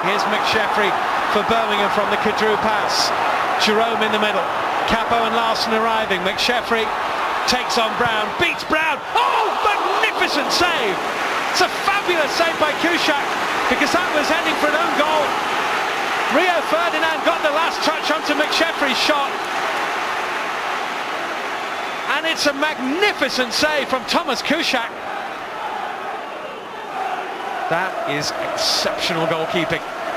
Here's McSheffrey for Birmingham from the Queudrue pass. Jerome in the middle. Kapo and Larsson arriving. McSheffrey takes on Brown, beats Brown. Oh, magnificent save! It's a fabulous save by Kuszczak because that was heading for an own goal. Rio Ferdinand got the last touch onto McSheffrey's shot. And it's a magnificent save from Tomasz Kuszczak. That is exceptional goalkeeping.